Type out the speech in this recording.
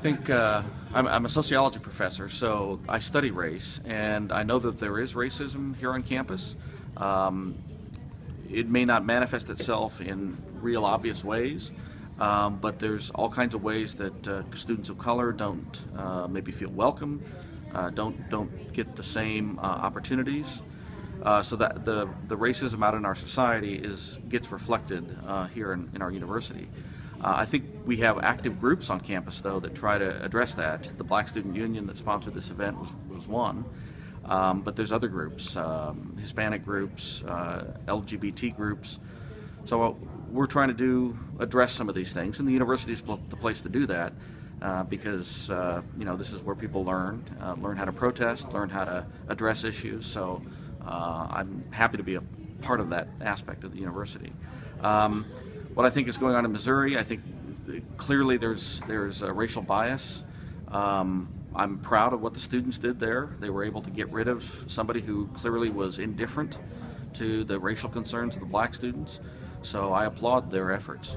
think uh, I'm, I'm a sociology professor, so I study race, and I know that there is racism here on campus. Um, it may not manifest itself in real obvious ways, um, but there's all kinds of ways that uh, students of color don't uh, maybe feel welcome, uh, don't don't get the same uh, opportunities. Uh, so that the the racism out in our society is gets reflected here in, in our university. Uh, I think we have active groups on campus, though, that try to address that. The Black Student Union that sponsored this event was, was one, um, but there's other groups, um, Hispanic groups, uh, LGBT groups. So uh, we're trying to do address some of these things, and the university is the place to do that. Uh, because uh, you know this is where people learn, uh, learn how to protest, learn how to address issues. So I'm happy to be a part of that aspect of the university. Um, what I think is going on in Missouri, I think clearly there's there's a racial bias. Um, I'm proud of what the students did there. They were able to get rid of somebody who clearly was indifferent to the racial concerns of the black students. So I applaud their efforts.